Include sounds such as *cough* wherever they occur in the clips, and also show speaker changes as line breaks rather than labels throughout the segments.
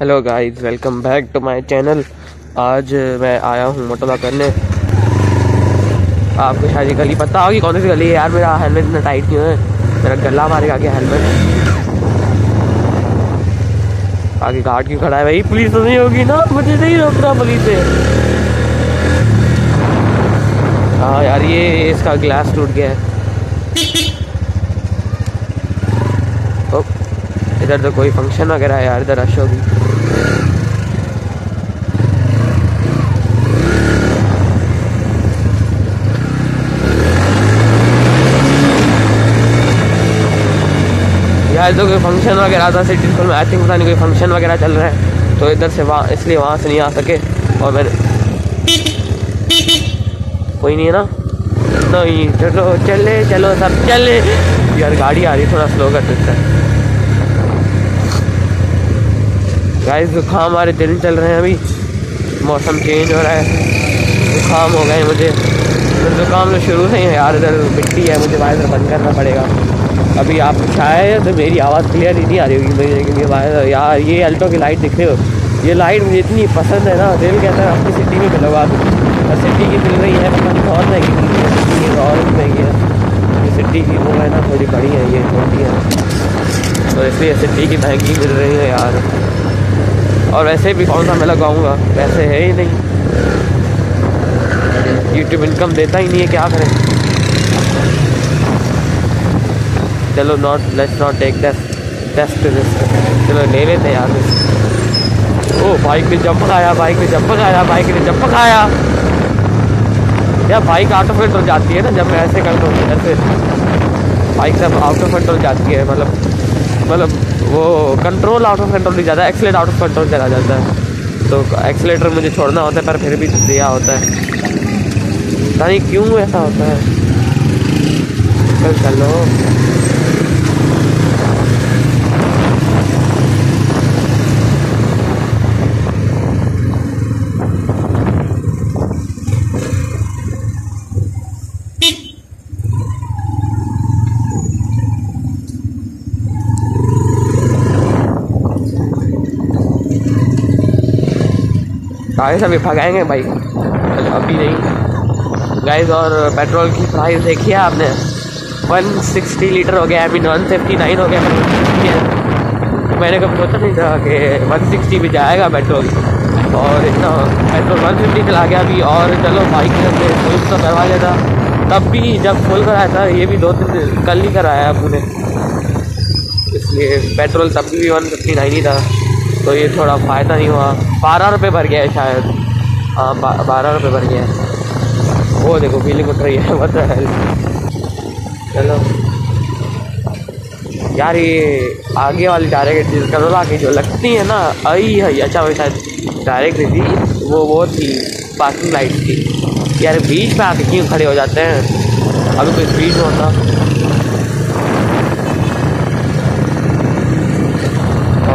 Hello guys welcome back to my channel आज मैं आया हूँ मोटोला करने। आपको शायद गली पता होगी, कौन सी गली है यार? मेरा हेलमेट इतना टाइट क्यों है? मेरा गला मारेगा क्या हेलमेट आगे गार्ड क्यों खड़ा है भाई? पुलिस तो नहीं होगी ना? मुझे नहीं रोक रहा पुलिस से। हाँ यार, ये इसका ग्लास टूट गया है। इधर तो कोई फ़ंक्शन वगैरह है यार, इधर रश यार तो कोई फ़ंक्शन वगैरह था सिटी स्कूल में आई थिंक पता नहीं कोई फ़ंक्शन वगैरह चल रहा है। तो इधर से वहाँ, इसलिए वहाँ से नहीं आ सके। और मैंने कोई नहीं है ना? नहीं, चलो, चले, चलो सब, चले। यार, गाड़ी आ रही थोड़ा स्लो कर देता है। गाइस जुकाम हमारे दिन चल रहे हैं अभी। मौसम चेंज हो रहा है। जुकाम हो गए मुझे। जुकाम तो शुरू से ही है यार, इधर मिट्टी है, मुझे वाइजर बंद करना पड़ेगा। अभी आप शायद तो मेरी आवाज़ क्लियर ही नहीं आ रही होगी लेकिन ये वाइजर यार, ये अल्टो की लाइट दिख रही हो? ये लाइट मुझे इतनी पसंद है ना। दिल कहता है आपकी सिटी में मिलोगा और सिटी की मिल रही है नहीं बहुत महँगी मिल रही है सिटी की और महँगी है। सिटी की वो है ना, थोड़ी बड़ी है, ये छोटी है। तो इसलिए सिटी की महँगी मिल रही है यार। और वैसे भी कौन सा मैं लगाऊँगा? वैसे है ही नहीं। यूट्यूब इनकम देता ही नहीं है, क्या करें? चलो not let's not take test risk चलो ले लेते यार। ओ बाइक ने जंप खाया बाइक ने जंप खाया बाइक ने जंप खाया। यार बाइक आउट ऑफ़ कंट्रोल जाती है ना, जब मैं ऐसे करता हूँ ऐसे। बाइक सब आउट ऑफ़ कंट्रोल जाती है मतलब मतलब वो कंट्रोल आउट ऑफ़ कंट्रोल नहीं जाता है एक्सलेट आउट ऑफ़ कंट्रोल चला जाता है। तो एक्सलेटर मुझे छोड़ना होता है, पर फिर भी दिया होता है। नहीं क्यों ऐसा होता है। चल। गाइस अभी भगाएँगे भाई। अभी नहीं। गाइस और पेट्रोल की प्राइस देखी है आपने? 160 लीटर हो गया वन फिफ्टी नाइन हो गया। मैंने कभी सोचा नहीं था कि 160 भी जाएगा पेट्रोल। और इतना पेट्रोल 150 चला गया अभी। और चलो बाइक से फुल तो करवा लिया था। तब भी जब फुल कराया था, ये भी दो तीन दिन कल ही कराया अपने इसलिए पेट्रोल तब भी वन फिफ्टी नाइन ही था। तो ये थोड़ा फ़ायदा नहीं हुआ। बारह रुपये भर गया है शायद। हाँ बारह रुपये भर गया है। वो देखो फीलिंग उठ रही है *laughs* है चलो। यार, ये आगे वाली डायरेक्ट करोला की जो लगती है ना, आई है अच्छा वो शायद डायरेक्ट थी, वो वो थी पार्किंग लाइट थी यार, बीच में आके क्यों खड़े हो जाते हैं? अभी कोई स्पीड होता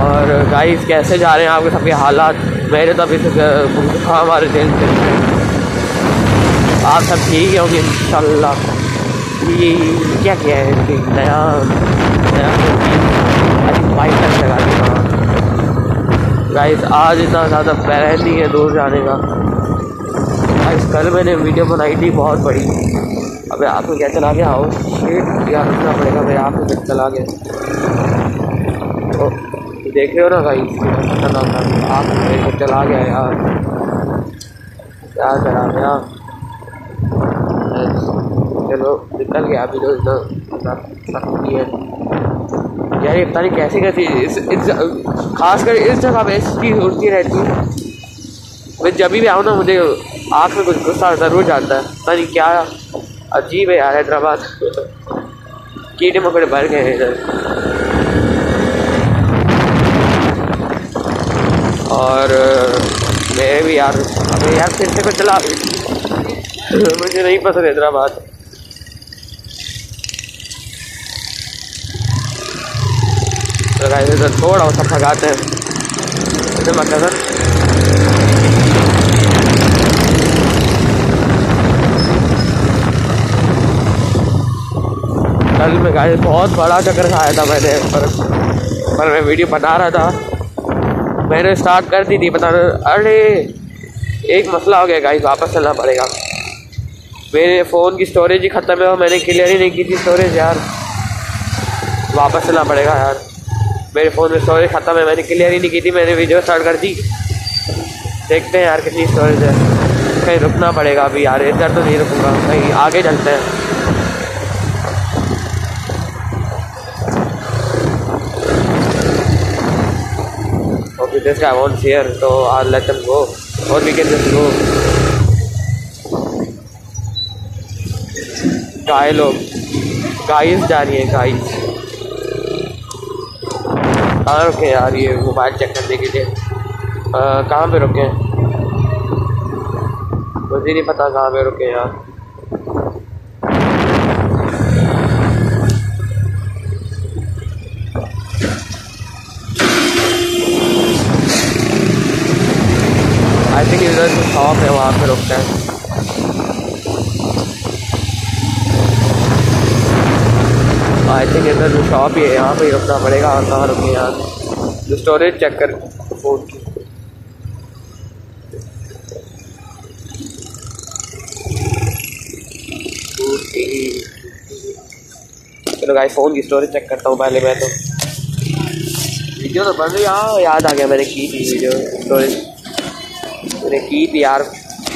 और गाइस कैसे जा रहे हैं आपके सबके हालात? मेरे तो अभी तक हमारे दिल से। आप सब ठीक ही होंगे, इंशाल्लाह। ये, क्या किया है कि नया नया बाइक तक लगा दिया। गाइस आज इतना ज़्यादा प्लान नहीं है दूर जाने का। गाइस कल मैंने वीडियो बनाई थी, बहुत बड़ी। अबे आप में क्या चला गया? हो शेट यार रखना पड़ेगा भाई आप में चला गया। तो देख रहे हो ना भाई? आप को चला गया यार। क्या चला गया? चलो निकल गया अभी तो नहीं है। यार ये पता नहीं कैसे कैसी इस, इस खास कर इस जगह पे ऐसी चीज़ उड़ती रहती है। मैं जब भी आऊँ ना मुझे आँख में कुछ गुस्सा ज़रूर जाता है। पता नहीं क्या अजीब है यार हैदराबाद। *laughs* कीड़े मकड़े भर गए हैं इधर। और मैं भी यार अबे यार फिर से को चला। मुझे नहीं पसंद हैदराबाद तो थोड़ा सा भगाते हैं। कदर कल में गाड़ी बहुत बड़ा चक्कर खाया था मैंने, पर पर मैं वीडियो बना रहा था। मैंने स्टार्ट कर दी थी, पता अरे, एक मसला हो गया गाइस वापस चलना पड़ेगा। मेरे फ़ोन की स्टोरेज ही ख़त्म है और मैंने क्लियर ही नहीं की थी स्टोरेज यार। वापस चलना पड़ेगा, यार। मेरे फ़ोन में स्टोरेज ख़त्म है, मैंने क्लियर ही नहीं की थी, मैंने वीडियो स्टार्ट कर दी। देखते हैं यार कितनी स्टोरेज है। कहीं रुकना पड़ेगा अभी, यार, इधर तो नहीं रुकूँगा। कहीं आगे चलते हैं। This guy wants here, so I'll let them go. Or we can just go. गाय लोग गाइस जा रही है गाइस कहाँ रुके यार ये मोबाइल चेक करने के लिए. कहाँ पे रुके मुझे नहीं पता कहाँ पे रुके यार. आई थिंक इधर जो शॉप है वहाँ पे रुकता है आई थिंक इधर जो शॉप ही है यहाँ पे रुकना पड़ेगा और कहाँ रुके यार जो स्टोरेज चेक कर फ़ोन की। चलो गाइस फ़ोन की स्टोरेज चेक करता हूँ पहले मैं तो। वीडियो तो बन रही हाँ याद आ गया मैंने की थी वीडियो स्टोरेज मैंने की थी यार,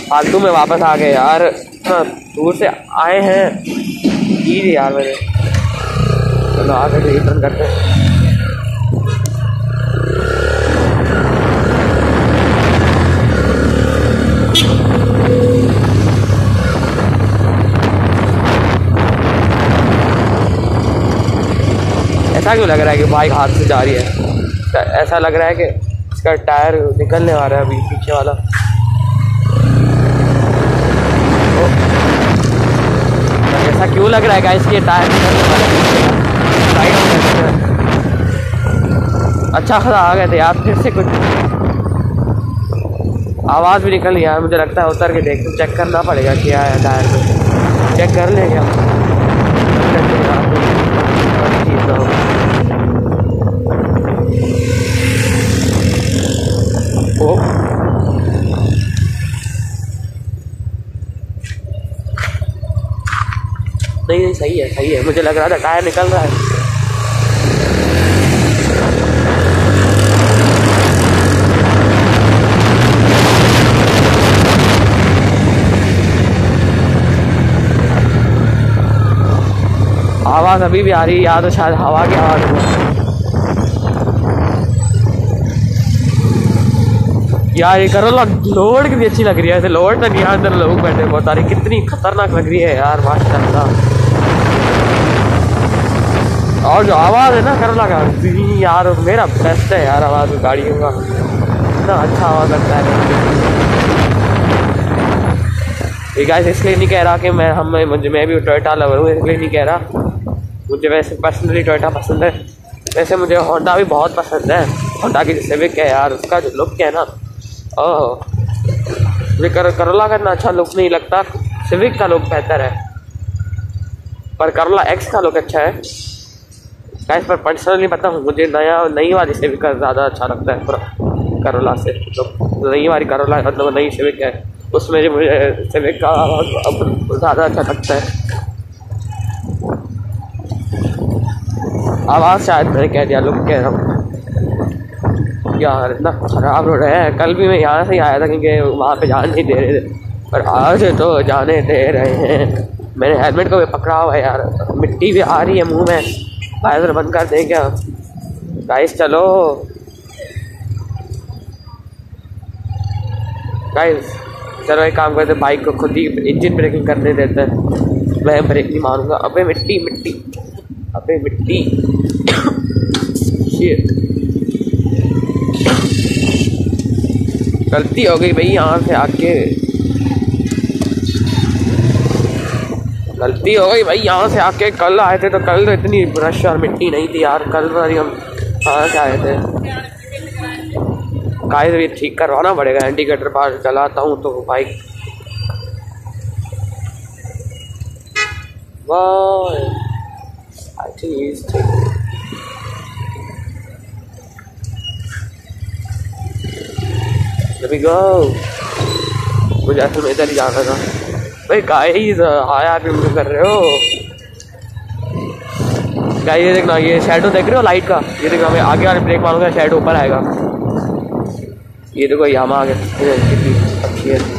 फालतू में वापस आ गए यार। इतना दूर से आए हैं। की थी यार मैंने चलो, आगे रिटर्न करते हैं। ऐसा क्यों लग रहा है कि बाइक हाथ से जा रही है? ऐसा लग रहा है कि इसका टायर निकलने वाला है अभी पीछे वाला ओ, ऐसा क्यों लग रहा है गाइस कि टायर साइड अच्छा खासा आ गए थे यार, फिर से कुछ आवाज़ भी निकल गया मुझे लगता है उतर के देख चेक करना पड़ेगा क्या है टायर को चेक कर लेंगे क्या मुझे लग रहा था टायर निकल रहा है। आवाज़ अभी भी आ रही है, या तो शायद हवा की आवाज़ यार, ये करो लोड कितनी अच्छी लग रही है। ऐसे लोड तक यहाँ अंदर लोग बैठे बहुत सारे, कितनी खतरनाक लग रही है यार, माशाल्लाह। और जो आवाज़ है ना करोला का यार मेरा बेस्ट है यार आवाज़ गाड़ियों का। इतना अच्छा आवाज़ लगता है ये गाइस इसलिए नहीं कह रहा कि मैं हम मुझे मैं भी टोयोटा लवर हूँ इसलिए नहीं कह रहा। मुझे वैसे पर्सनली टोयोटा पसंद है। वैसे मुझे होंडा भी बहुत पसंद है। होंडा की सिविक है यार उसका जो लुक है ना। ओह। मुझे कर, करोला का इतना अच्छा लुक नहीं लगता। सिविक का लुक बेहतर है। पर करोला एक्स का लुक अच्छा है। गाइस पर पर्सनली हूँ मुझे नया, नई वाली सिविक का ज़्यादा अच्छा लगता है पूरा करोला से। तो नई वाली करोला मतलब नई सेविक है। उसमें जो मुझे सेविक का ज़्यादा अच्छा लगता है। आवाज़ शायद मैंने कह दिया, लुक कह रहा हूँ। यार, इतना ख़राब रोड है। कल भी मैं यहाँ से ही आया था क्योंकि वहाँ पे जाने नहीं दे रहे थे। पर आज तो जाने दे रहे हैं। मैंने हेलमेट को भी पकड़ा हुआ है यार। मिट्टी भी आ रही है मुँह में। वाइजर बंद कर दे क्या? गाइस चलो। गाइस चलो एक काम करते बाइक को खुद ही इंजन ब्रेकिंग करने देते हैं। मैं ब्रेक नहीं मारूँगा। अबे मिट्टी मिट्टी। अबे मिट्टी। गलती हो गई भाई यहाँ से आके। गलती हो गई भाई, यहाँ से आके कल आए थे तो कल तो इतनी ब्रश और मिट्टी नहीं थी यार, कल तो हम कहाँ से आए थे? गाय से भी ठीक करवाना पड़ेगा इंडिकेटर पास चलाता हूँ तो बाइक वाह. मुझे असल में इधर ही जाना था। भाई गाइस हाय, आप भी कर रहे हो। गाइस ये देखना, ये शेडो देख रहे हो लाइट का? ये देखना मैं आगे वाले ब्रेक मारूँगा शेडो ऊपर आएगा। ये देखो यहाँ आगे अच्छी है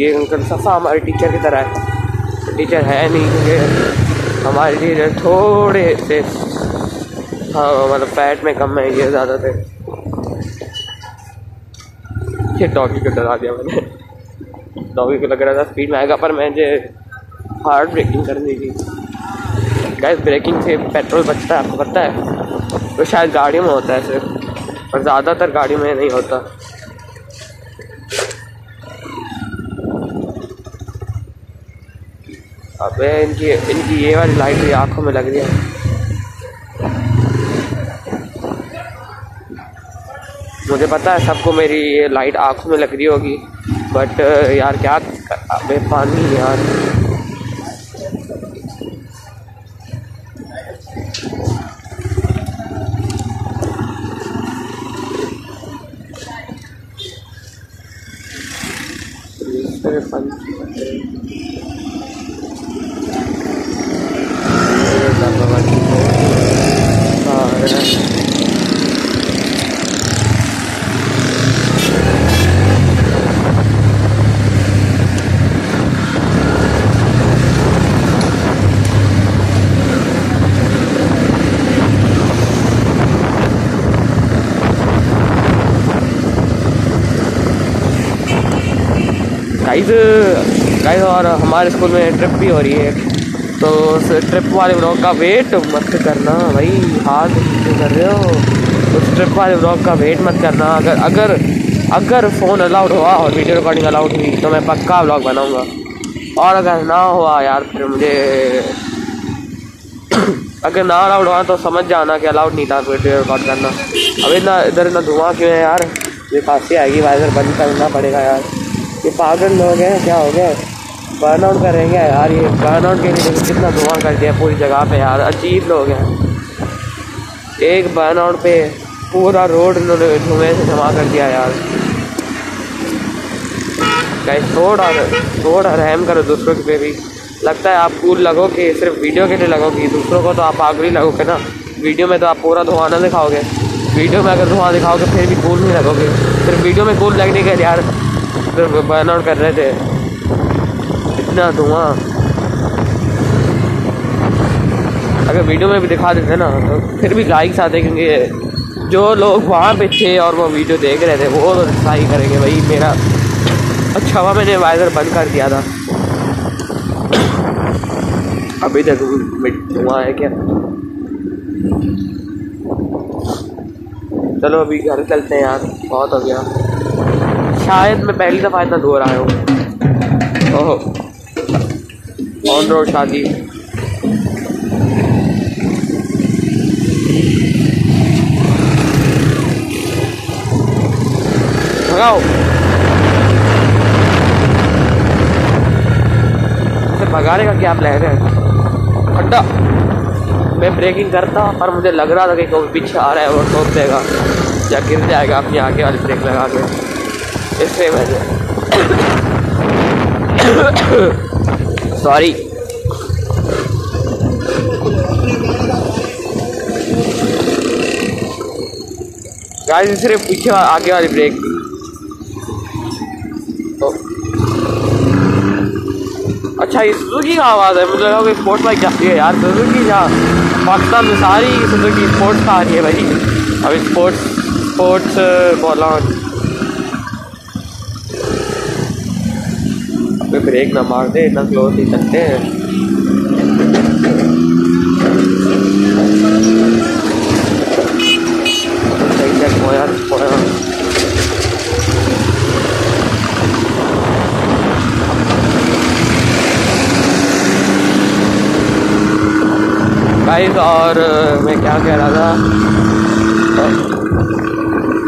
ये अंकल सफ़ा हमारे टीचर की तरह है। टीचर है नहीं क्योंकि हमारे टीचर थोड़े से हाँ मतलब फैट में कम है ये ज़्यादा थे ये डॉगी को डरा दिया मैंने। डॉगी को लग रहा था स्पीड में आएगा, पर मुझे हार्ड ब्रेकिंग कर दी थी। गैस ब्रेकिंग से पेट्रोल बचता है, आपको पता है? तो शायद गाड़ियों में होता है सिर्फ़ और ज़्यादातर गाड़ियों में नहीं होता। अबे, इनकी इनकी ये वाली लाइट भी आँखों में लग रही है। मुझे पता है सबको मेरी ये लाइट आँखों में लग रही होगी बट यार, क्या अबे, पानी, यार। गाइस गाइस और हमारे स्कूल में ट्रिप भी हो रही है। तो उस ट्रिप वाले ब्लॉग का वेट मत करना भाई, हाथ कर रहे हो। उस ट्रिप वाले ब्लॉग का वेट मत करना। अगर अगर अगर फ़ोन अलाउड हुआ और वीडियो रिकॉर्डिंग अलाउड हुई तो मैं पक्का ब्लॉग बनाऊँगा। और अगर ना हुआ यार, फिर मुझे *coughs* अगर ना अलाउड हुआ तो समझ जाना कि अलाउड नहीं था वीडियो रिकॉर्ड करना। अब इतना, इधर इतना धुआँ क्यों है यार? मेरे पास खांसी आएगी वाइजर बंद करना पड़ेगा यार। ये पागल लोग हैं, क्या हो गया? बर्न आउट करेंगे यार ये? बर्न आउट के लिए कितना धुआँ कर दिया पूरी जगह पे यार, अजीब लोग हैं। एक बर्न आउट पे पूरा रोड इन्होंने धुएँ से जमा कर दिया यार। गाइस थोड़ा थोड़ा रहम करो दूसरों के पे भी। लगता है आप कूल लगोगे, सिर्फ़ वीडियो के लिए लगोगे। दूसरों को तो आप पागल लगोगे ना। वीडियो में तो आप पूरा धुआँ ना दिखाओगे। वीडियो में अगर धुआँ दिखाओगे, फिर भी कूल नहीं लगोगे। सिर्फ़ वीडियो में कूल लगने के लिए यार। सिर्फ़ बर्न आउट कर रहे थे। इतना धुआँ। अगर वीडियो में भी दिखा देते ना तो फिर भी लाइक्स आते क्योंकि जो लोग वहाँ पे थे और वो वीडियो देख रहे थे, वो तो ट्राई करेंगे भाई, मेरा अच्छा हुआ मैंने वाइजर बंद कर दिया था। अभी तक धुआँ है क्या? चलो अभी घर चलते हैं यार, बहुत हो गया। शायद मैं पहली दफ़ा इतना दूर आया हूँ। ओहो। ऑन रोड शादी। भगाओ। भगाने का क्या प्लान है? अड्डा। मैं ब्रेकिंग करता, पर मुझे लग रहा था कि कोई पीछे आ रहा है वो ठोक देगा। या गिर जाएगा अपनी आगे वाली ब्रेक लगा के। इसलिए मैंने सॉरी गाइस सिर्फ़ पीछे आगे वाली ब्रेक तो अच्छा ये सुजुकी का आवाज़ है। मुझे लगा कोई स्पोर्ट्स बाइक जाती है यार। सुजुकी जहाँ पाकिस्तान में सारी सुजुकी स्पोर्ट्स आ रही है भाई। अभी स्पोर्ट्स स्पोर्ट्स बोला ब्रेक ना मार दे, इतना क्लोज नहीं सकते खोया गाइस और मैं क्या कह रहा था?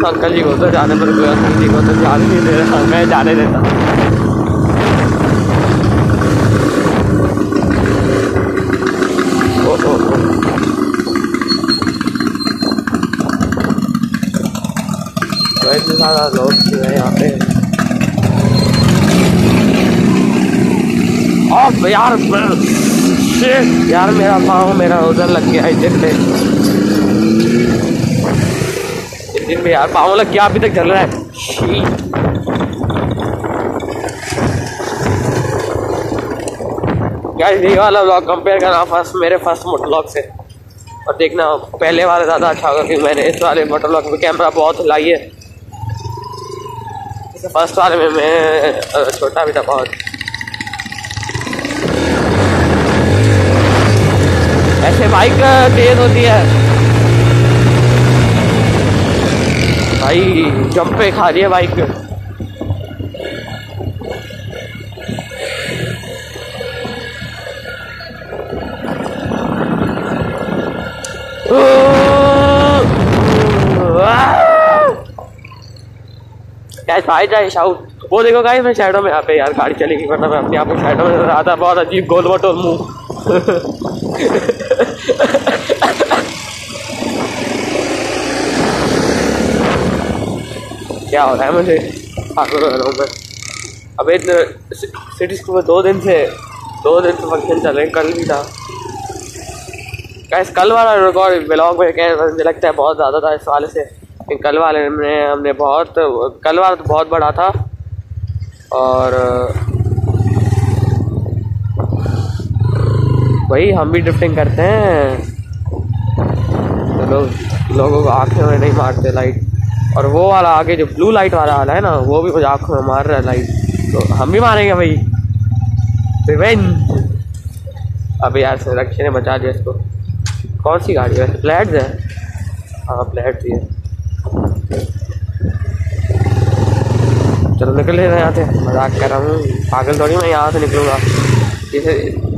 अंकल जी को तो जाने पर कोई अंकल जी को तो जाने नहीं दे रहा, मैं जाने देता ओ, ओ, ओ। तो इतने सारा लोग जो है यहाँ पे यार यार मेरा पाँव, मेरा उधर लग गया इंजन पे इंजन पे यार, पाँव लग गया, अभी तक चल रहा है. गाइस ये वाला ब्लॉग कंपेयर करना फ़र्स्ट मेरे फ़र्स्ट मोटर ब्लॉग से। और देखना, पहले वाला ज़्यादा अच्छा होगा, क्योंकि मैंने इस वाले मोटर ब्लॉग में कैमरा बहुत हिलाई है फ़र्स्ट वाले में मैं छोटा भी था बहुत। ऐसे बाइक तेज होती है। भाई जंप पे खा रही है बाइक गाइस भाई जाए शाउट वो देखो गाइस मैं शैडो में यहाँ पे यार गाड़ी चलेगी वरना मैं अपने आप को शैडो में नज़र आता बहुत अजीब गोल मटोल मुँह। क्या हो रहा है मुझे? हो रहा मैं। अबे सिटी स्कूल में दो दिन से दो दिन से फ़ंक्शन चल रहे कल भी था। गाइस कल वाला रिकॉर्ड ब्लॉग में है, मुझे लगता है बहुत ज़्यादा था इस वाले से। कल वाले में हमने बहुत, कल वाला तो बहुत बड़ा था। और भाई हम भी ड्रिफ्टिंग करते हैं। तो लोग लोगों को आँखें में नहीं मारते लाइट और वो वाला आगे जो ब्लू लाइट वाला वाला है ना, वो भी मुझे आँखों में मार रहा है लाइट तो हम भी मारेंगे भाई। रिवेंज अभी यार संरक्षण ने बचा दिया इसको। कौन सी गाड़ी है? फ्लैट्स है? हाँ फ्लैट ही है। चलो निकल रहे यहाँ से। मज़ाक कर रहा हूँ। पागल थोड़ी मैं यहाँ से निकलूँगा। जैसे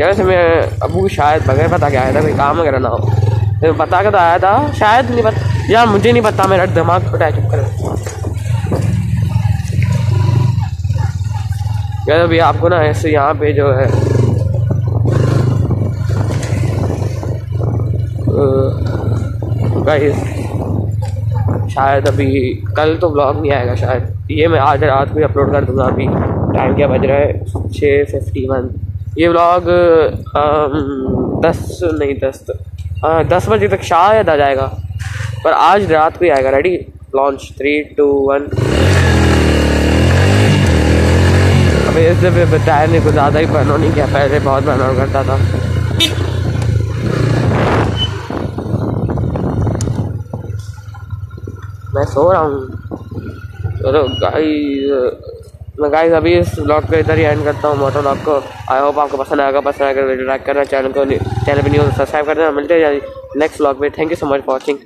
यार मैं अबू शायद बगैर पता क्या आया था कोई काम वगैरह ना हो। बता के तो आया था। शायद नहीं पता यार मुझे नहीं पता, मेरा दिमाग छोटा है। चुप कर यार अभी आपको ना ऐसे यहाँ पे जो है गाइस शायद अभी कल तो ब्लॉग नहीं आएगा शायद। ये मैं आज रात को अपलोड कर दूँगा अभी। टाइम क्या बज रहा है? छः फिफ्टी वन ये ब्लॉग दस, नहीं, दस हाँ दस बजे तक शायद आ जाएगा। पर आज रात को ही आएगा। Ready launch three two one अबे इस दफे बताया नहीं, कुछ ज़्यादा ही बर्न नहीं किया पहले बहुत बर्न करता था। मैं सो रहा हूँ। चलो मैं गाइस अभी इस ब्लॉग को इधर ही एंड करता हूँ, मोटो ब्लॉग को। आई होप आपको पसंद आएगा पसंद आएगा वीडियो लाइक करना चैनल को चैनल पर न्यूज़ सब्सक्राइब करना। मिलते हैं नेक्स्ट ब्लॉग में। Thank you so much for watching